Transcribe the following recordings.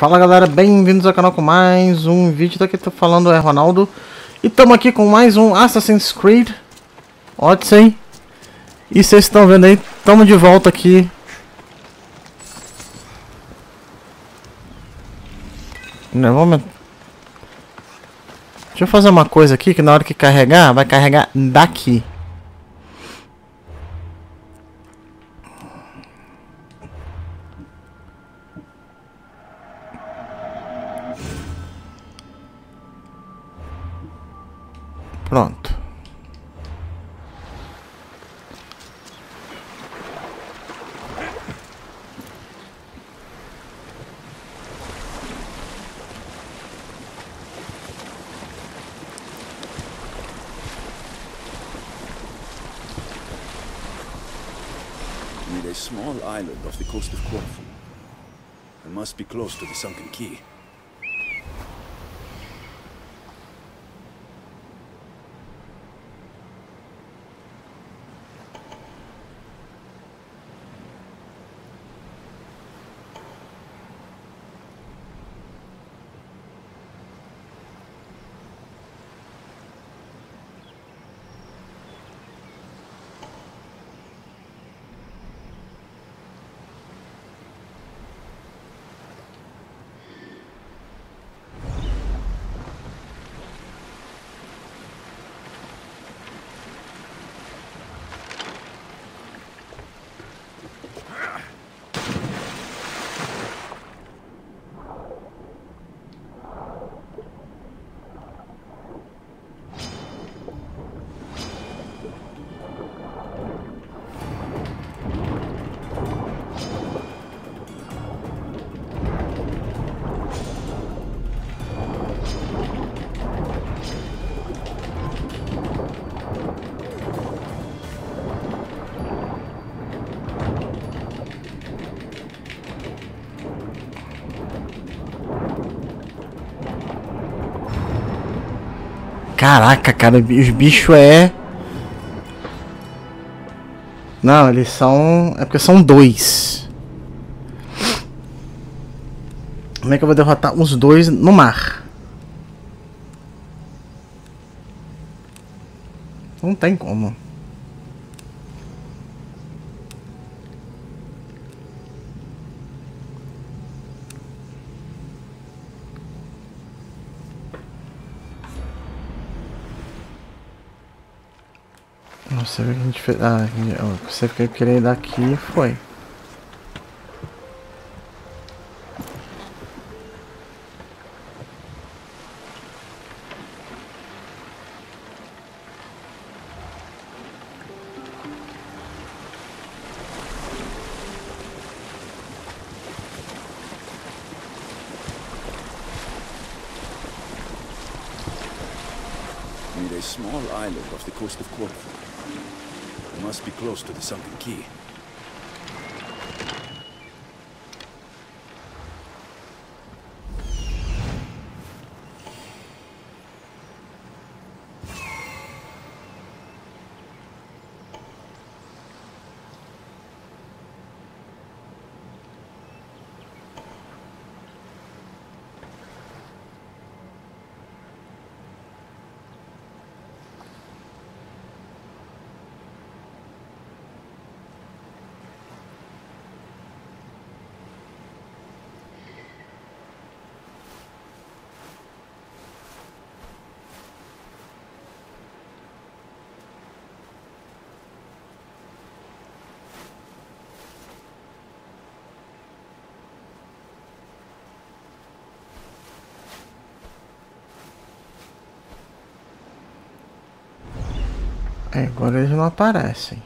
Fala galera, bem-vindos ao canal com mais um vídeo. Daqui tô falando é Ronaldo. E estamos aqui com mais um Assassin's Creed Odyssey. E vocês estão vendo aí, estamos de volta aqui. Não, vamos... Deixa eu fazer uma coisa aqui, que na hora que carregar, vai carregar daqui. Pronto. Need a small island off the coast of Corfu. I must be close to the sunken key. Caraca, cara, os bichos é. Não, eles são. É porque são dois. Como é que eu vou derrotar os dois no mar? Não tem como. Não sei o que a gente fez. Ah, você que eu queria daqui foi. Small island off the coast of Corfu. Must be close to the sunken key. Agora eles não aparecem.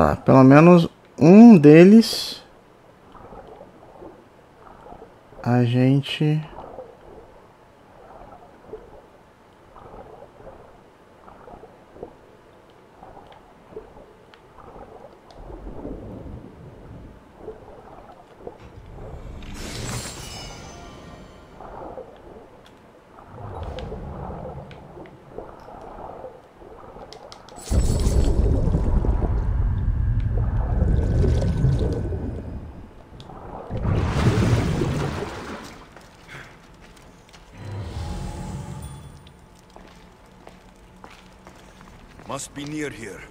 Tá, pelo menos um deles a gente Must be near here.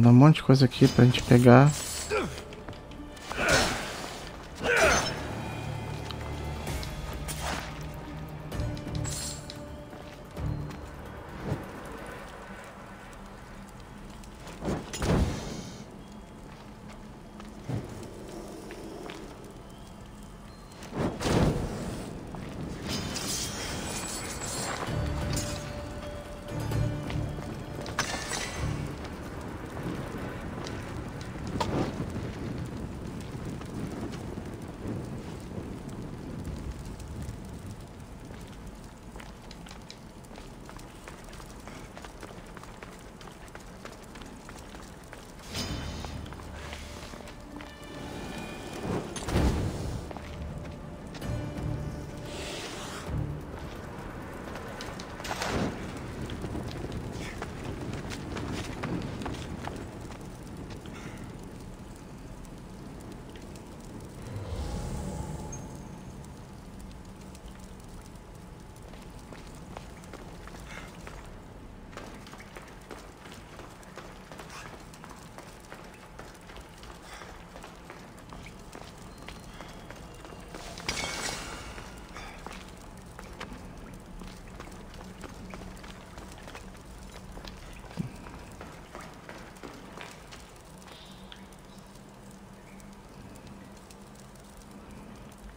Dá um monte de coisa aqui pra gente pegar.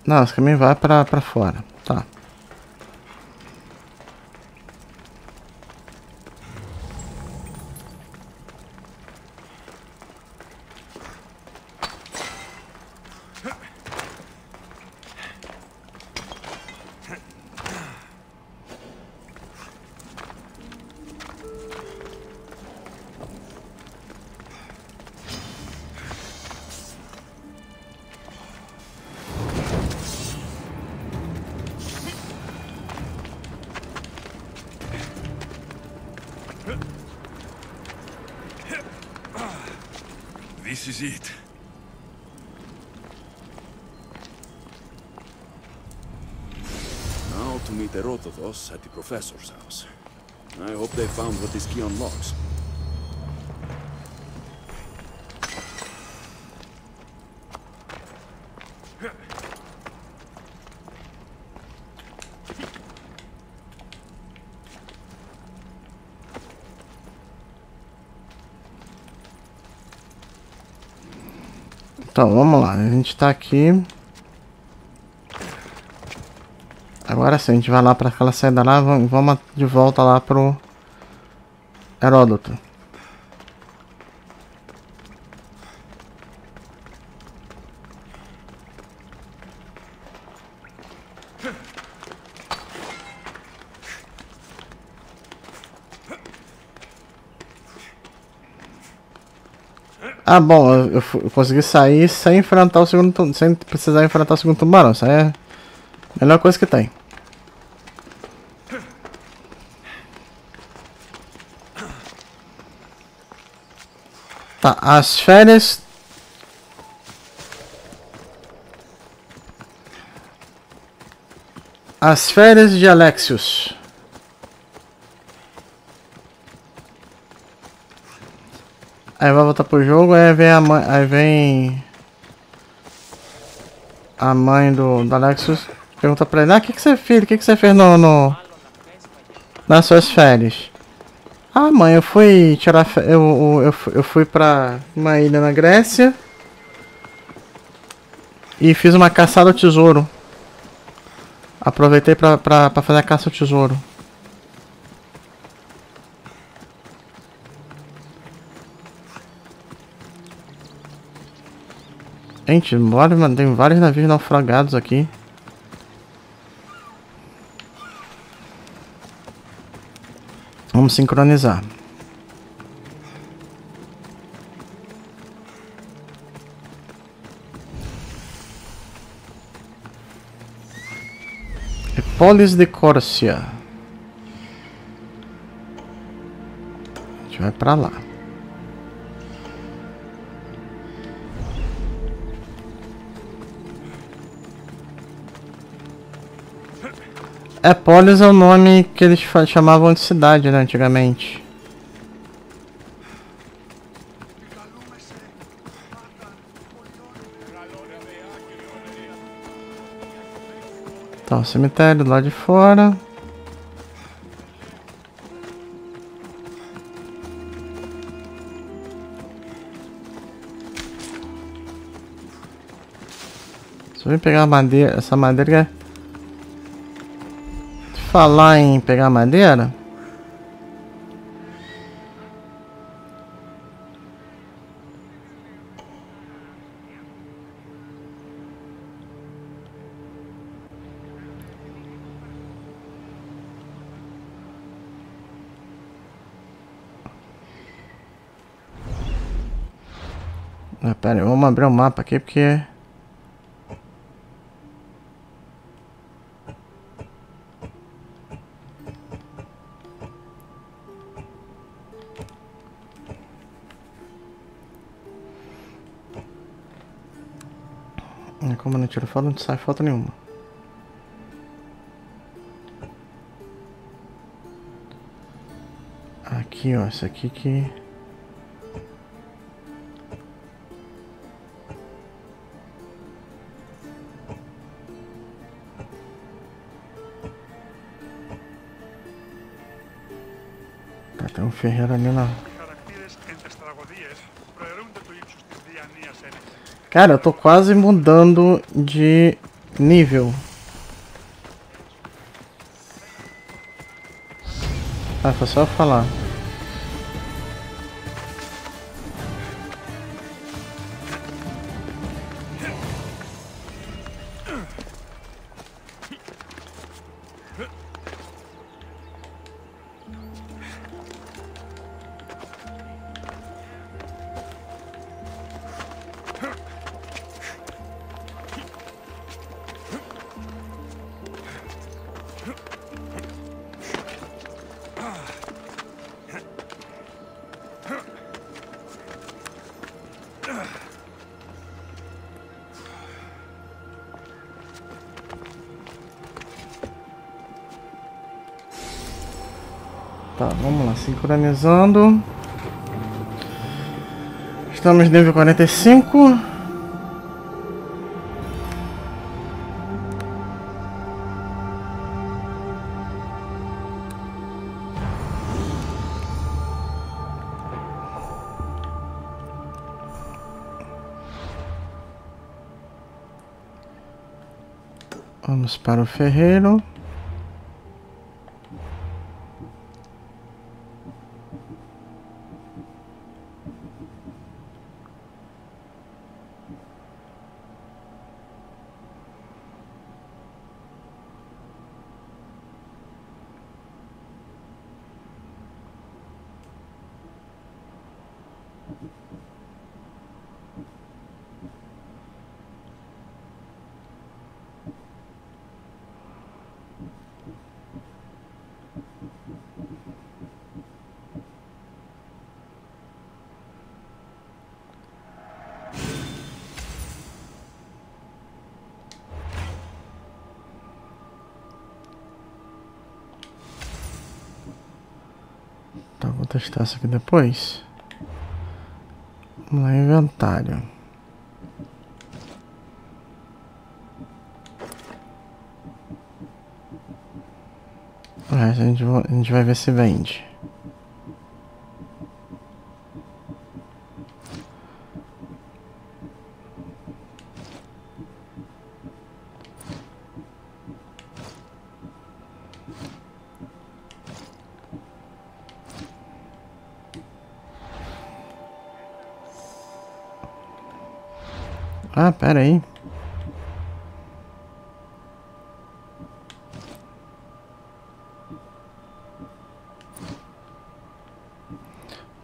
Não, esse caminho vai pra fora. Erotothos at the professor's house. I hope they found what this key unlocks. Então, vamos lá. A gente tá aqui. Agora sim, a gente vai lá para aquela saída lá. Vamos, vamos de volta lá pro Heródoto. Ah, bom, eu, eu, consegui sair sem enfrentar o segundo sem precisar enfrentar o segundo tubarão. Isso aí é melhor coisa que tem. Tá, as férias As férias de Alexios. Aí vai voltar pro jogo, aí vem a mãe. Aí vem. A mãe do, do Alexis pergunta pra ele, ah, o que, que você fez? O que, que você fez no, no. Nas suas férias? Ah mãe, eu fui tirar. Eu, eu, eu, fui, pra uma ilha na Grécia. E fiz uma caçada ao tesouro. Aproveitei pra, pra, pra fazer a caça ao tesouro. Gente, tem vários navios naufragados aqui. Vamos sincronizar. Polis de Córcia. A gente vai pra lá. É, Polis é o nome que eles chamavam de cidade, né, antigamente. Tá, o cemitério lá de fora. Só vim pegar madeira, essa madeira falar em pegar madeira. Ah, pera aí, vamos abrir o mapa aqui porque Como não tiro foto, não sai foto nenhuma. Aqui, ó, essa aqui que... Tá, tem um ferreiro ali na... Cara, eu tô quase mudando de nível. Ah, foi só falar. Sincronizando. Estamos nível 45. Vamos para o ferreiro. Testar isso aqui depois. Vamos lá, inventário. A gente, a gente vai ver se vende. Ah, pera aí.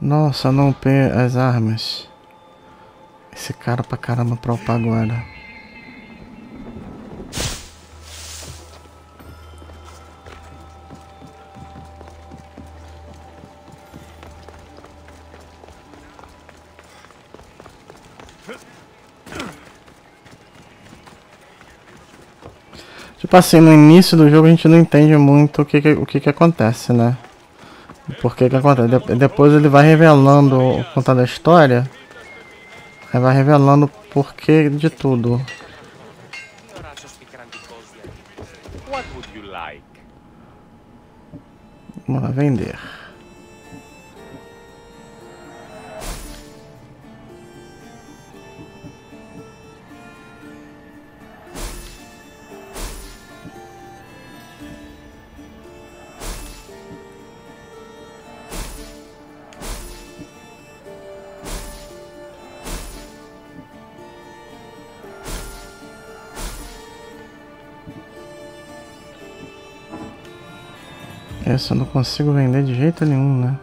Nossa, não per as armas. Esse cara pra caramba pra upar agora. Tipo assim, no início do jogo a gente não entende muito o que, que o que, que acontece, né? Por que que acontece. De depois ele vai revelando, contando a história, vai revelando o porquê de tudo. Vamos lá, vender. Essa eu não consigo vender de jeito nenhum, né?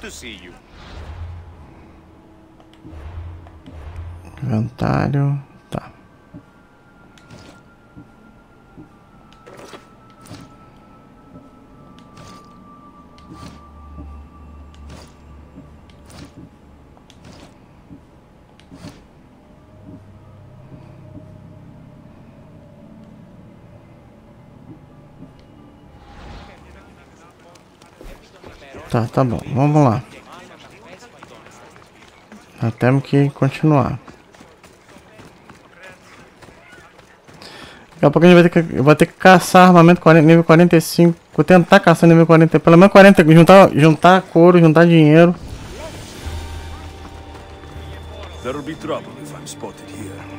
To. Inventário. Tá. Tá, bom. Vamos lá. Já temos que continuar. Daqui a pouco a gente vai ter que, vai ter que caçar armamento 40, nível 45. Vou tentar caçar nível 40. Pelo menos 40. Juntar, juntar couro, juntar dinheiro. There'll be trouble if I'm spotted here.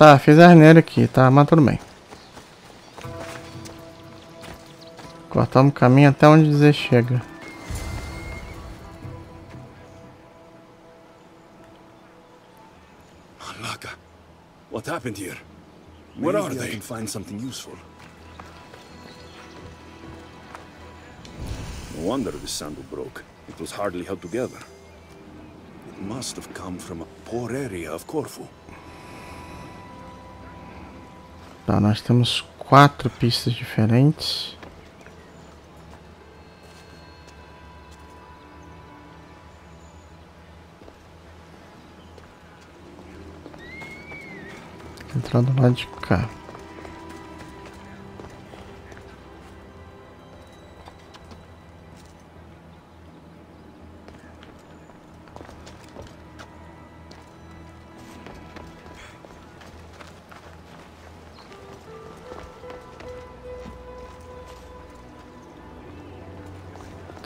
Tá, fiz a arneira aqui, tá? Mas tudo bem. Cortamos o caminho até onde dizer chega. Laka, what happened here? Where are they? I can find something useful. No wonder the sandal broke. It was hardly held together. It must have come from a poor area of Corfu. Tá, nós temos quatro pistas diferentes. Entrar do lado de cá.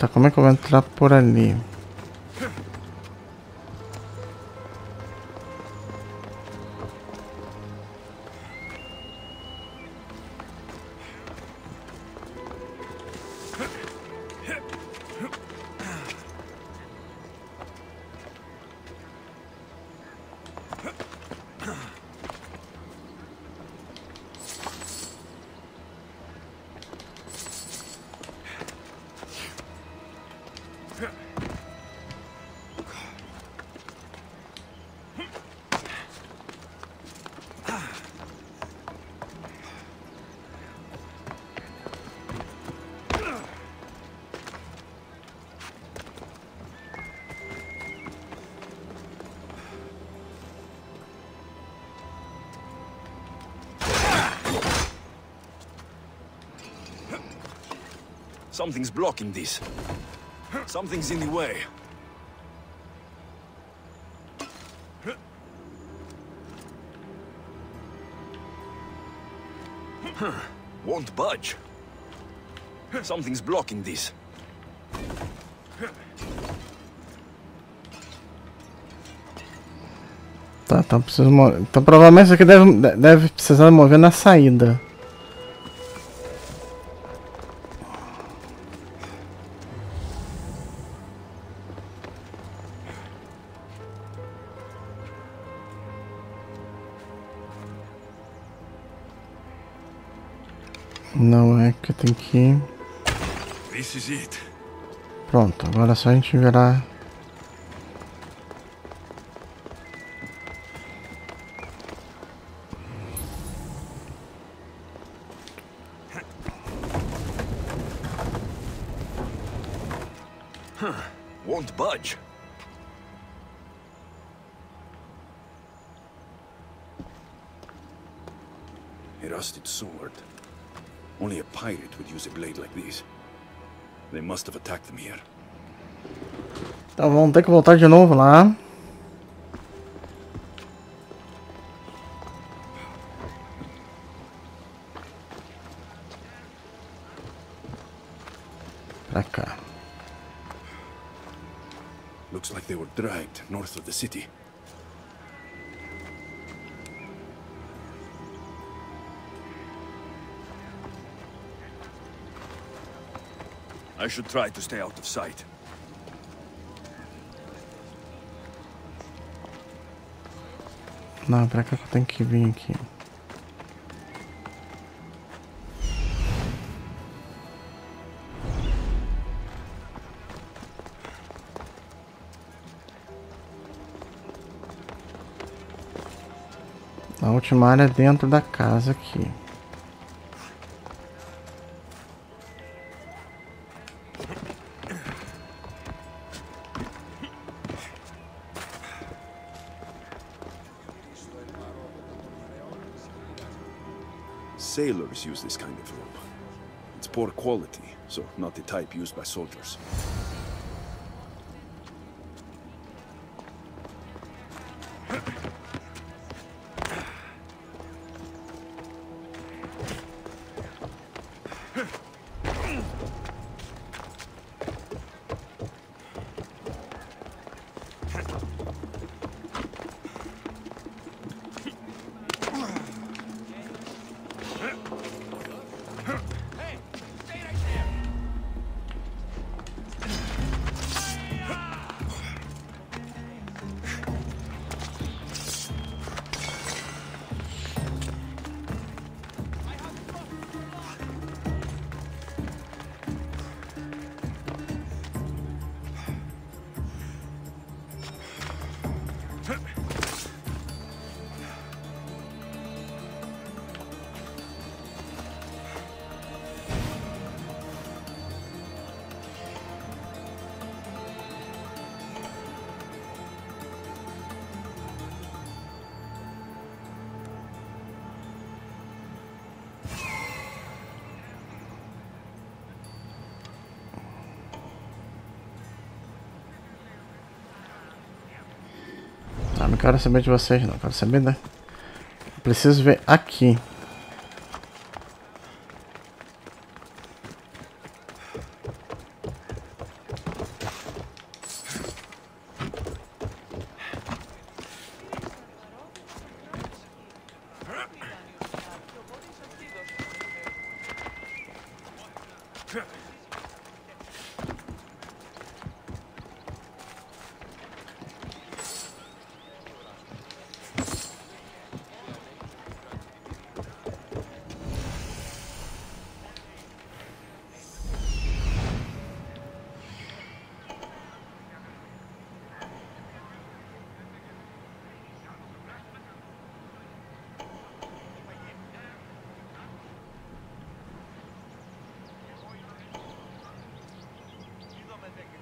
Tá, como é que eu vou entrar por ali? Something's blocking this. Something's in the way. Won't budge. Something's blocking this. Tá, então preciso mo- Então provavelmente isso aqui deve, deve precisar mover na saída. Pronto, agora só a gente virar. Must have attacked them here. Então vamos ter que voltar de novo lá. Pra cá. Looks like they were dragged north of the city. I should try to stay out of sight. Não, pra que eu tenho que vir aqui. A última área é dentro da casa aqui. Use this kind of rope. It's poor quality, so not the type used by soldiers. Não quero saber de vocês não, quero saber da... Preciso ver aqui.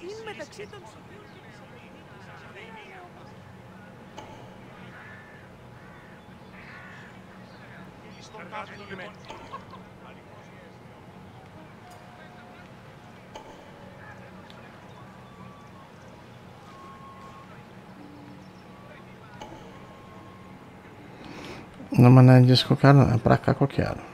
Είναι μεταξύ των... Não, mas não é disso que eu quero, não. É pra cá que eu quero.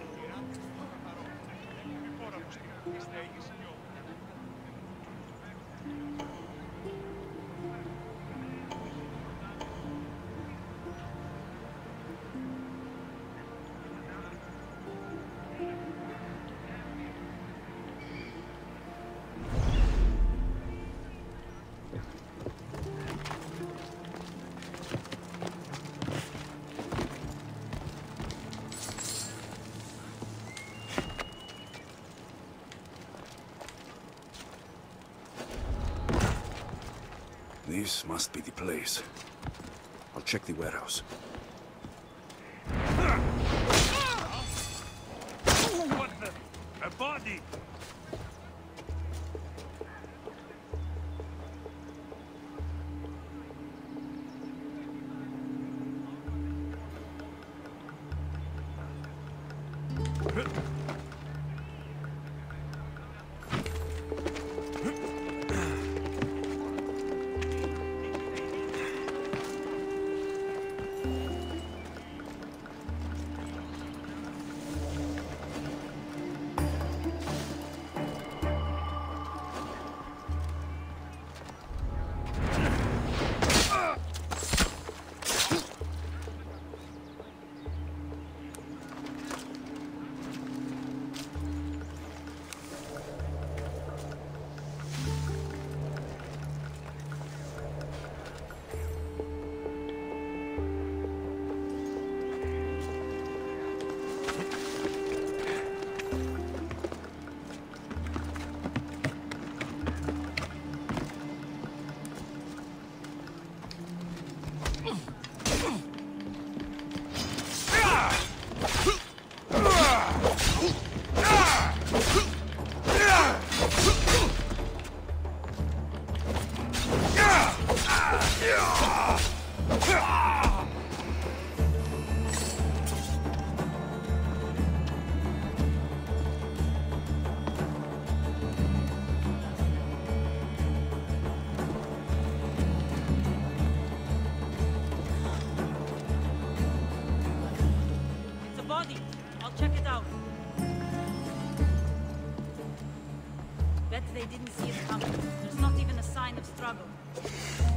Didn't see it coming. There's not even a sign of struggle.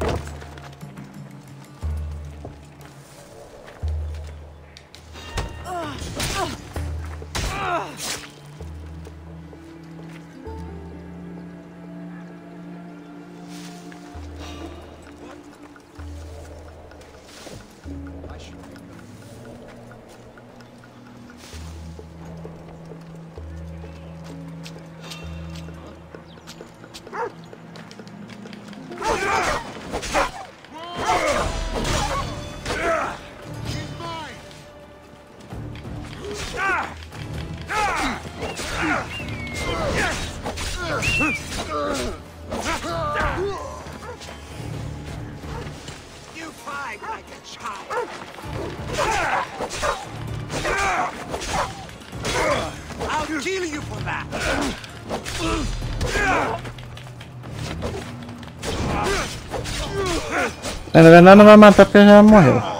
Na verdade não vai matar porque já morreu.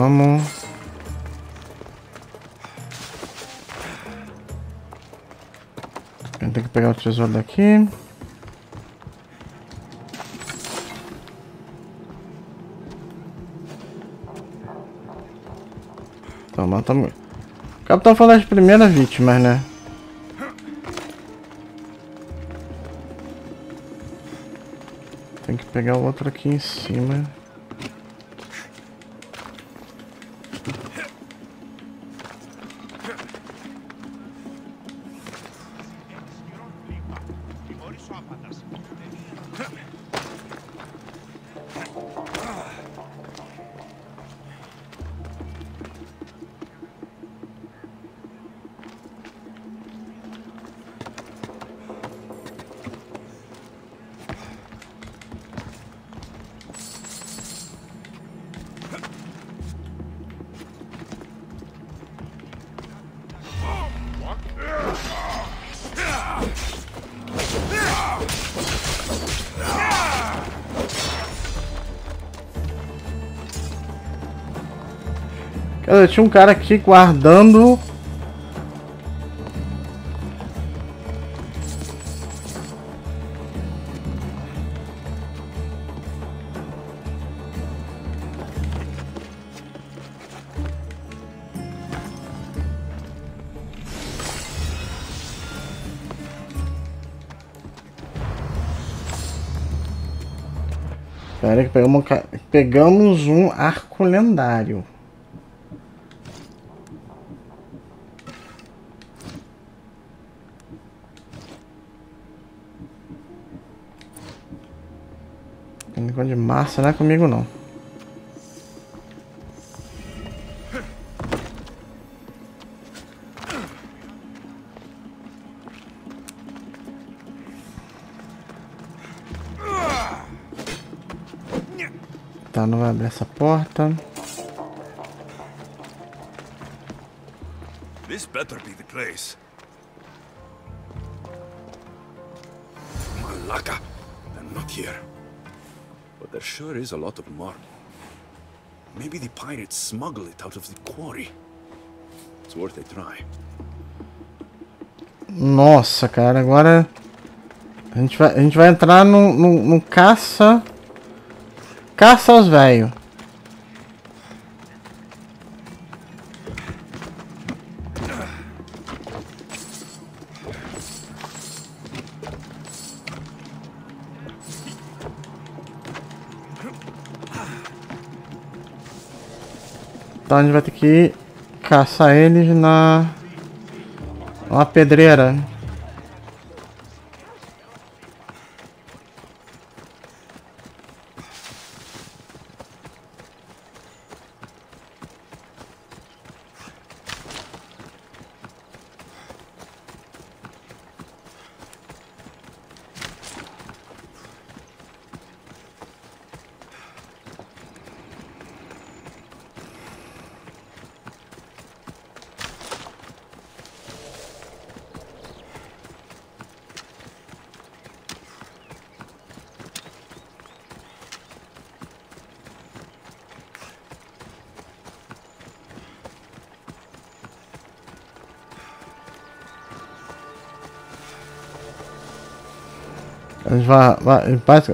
Vamos. Tenho que pegar o tesouro daqui. Então, matamos. O capitão foi das primeiras vítimas, né? Tem que pegar o outro aqui em cima. Come Tinha um cara aqui guardando. Pera que pegamos um arco lendário. Massa não é comigo não. Tá, não vai abrir essa porta. This better be the place. Malaka. And not here. But there sure is a lot of marble. Maybe the pirates smuggle it out of the quarry. It's worth a try. Nossa, cara, agora a gente vai, a gente vai entrar no, no, no caça. Caça aos velhos. A gente vai ter que caçar eles na. Uma pedreira.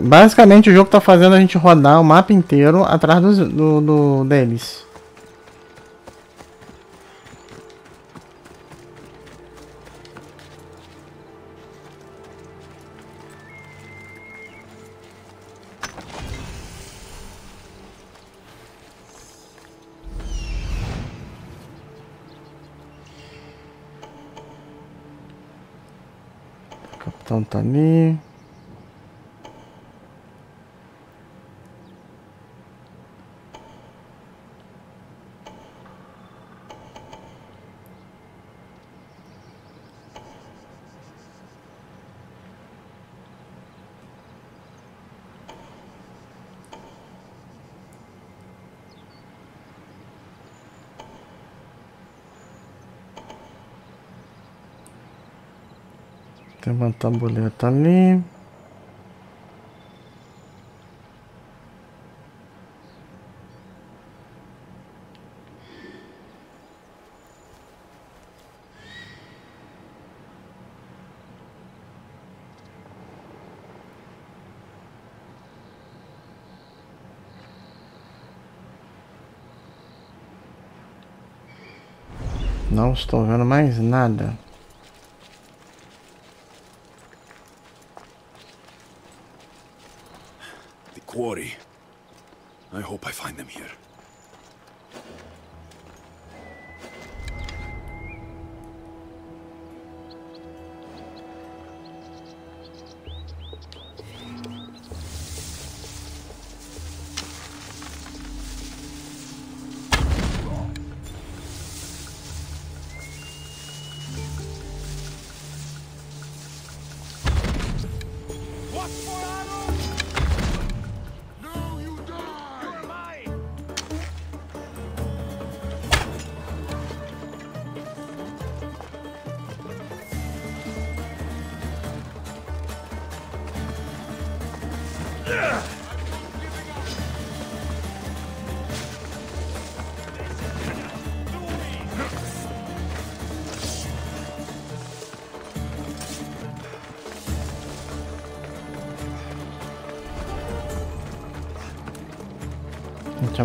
Basicamente o jogo tá fazendo a gente rodar o mapa inteiro atrás dos- do, do- deles. Capitão tá ali. Tem uma tabuleta ali. Não estou vendo mais nada. Quarry. I hope I find them here.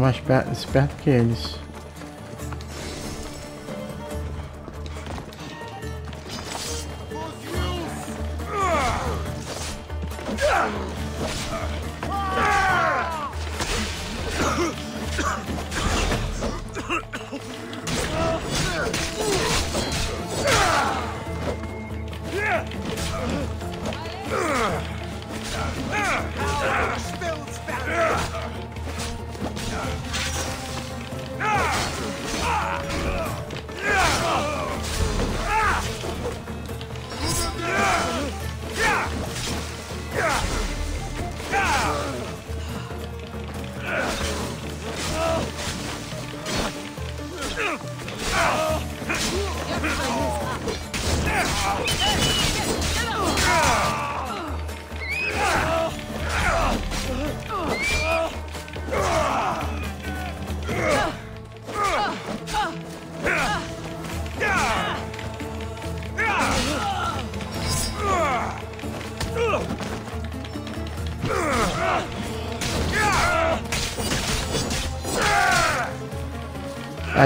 Mais per- esperto que eles.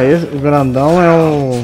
Aí o grandão é o.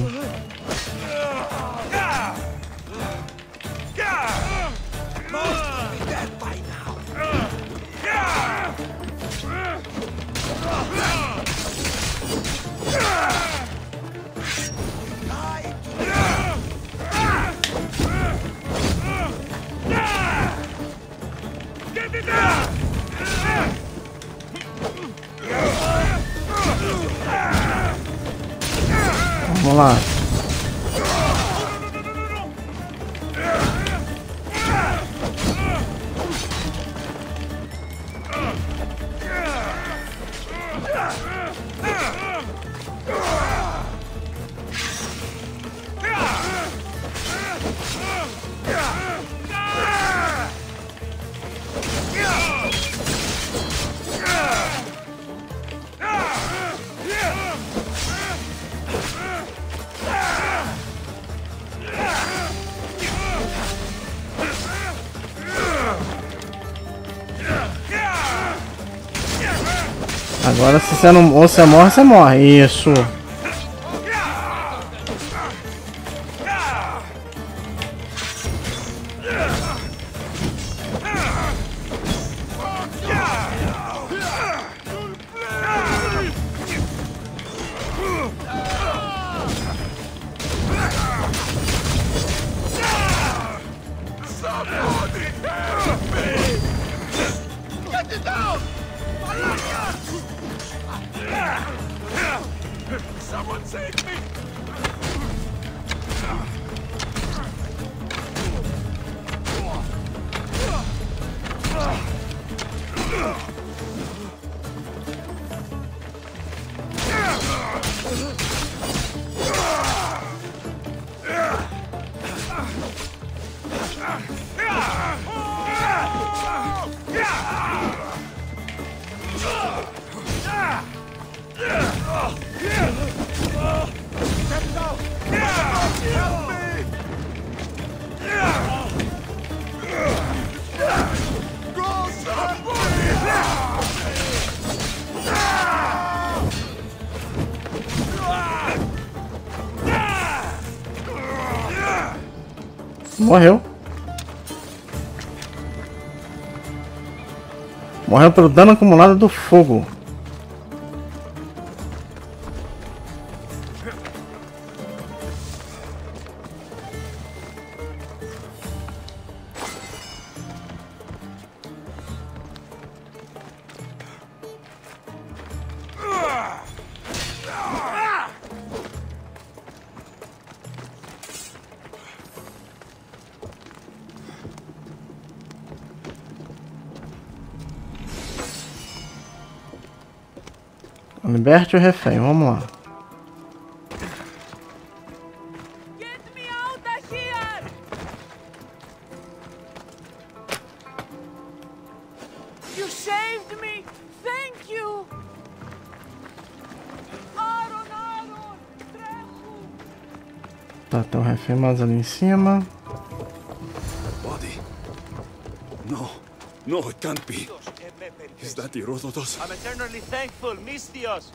Agora se você não. Ou você morre, você morre. Isso. Morreu. Morreu pelo dano acumulado do fogo. Liberte o refém, vamos lá. Tá, tem um refém mais ali em cima. Body. Não, no, it can't. Is that Herodotus? I'm eternally thankful, Mistios.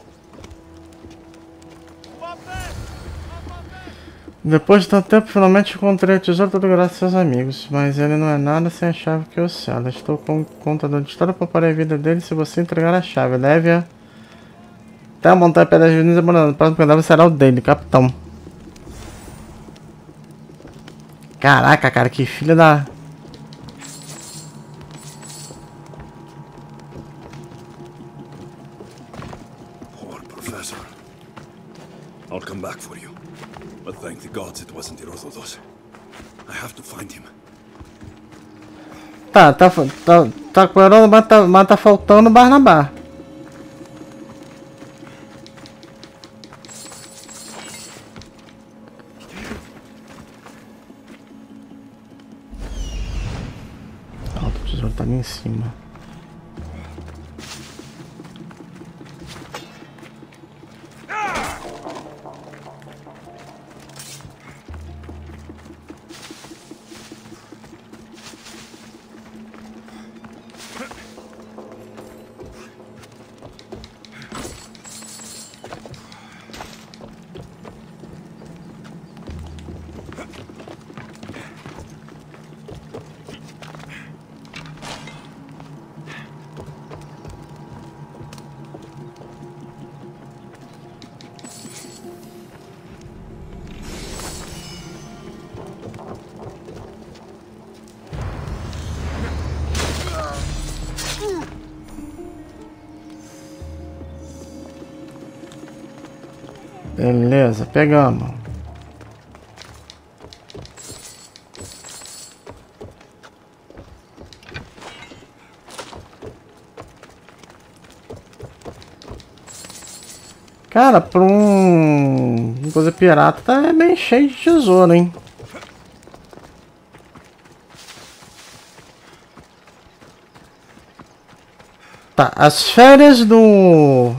Depois de tanto tempo, finalmente encontrei o tesouro todo graças aos seus amigos. Mas ele não é nada sem a chave que o sela. Estou com conta da história para parar a vida dele se você entregar a chave. Leve-a até a montanha pedras juninas abandonada. O próximo pedaço será o dele, capitão. Caraca, cara, que filha da... Tá, tá, tá, tá com o Heródoto, mas tá, mas tá faltando Barnabá. Beleza, pegamos. Cara, pra um... coisa pirata tá bem cheio de tesouro, hein? Tá, as férias do...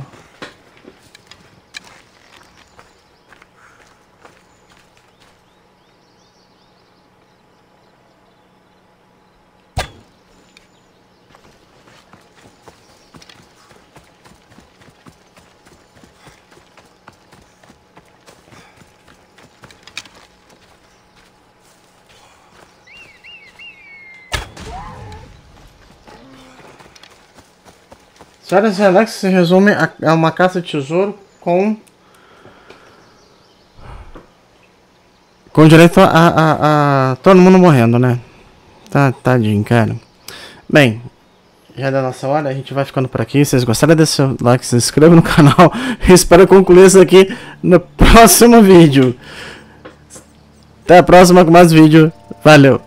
Férias relax se resume a, uma caça de tesouro com... Com direito a, a, a todo mundo morrendo, né? Tá, tadinho, cara. Bem, já da nossa hora, a gente vai ficando por aqui. Se vocês gostaram, deixa o like, se inscreva no canal. Espero concluir isso aqui no próximo vídeo. Até a próxima com mais vídeo. Valeu!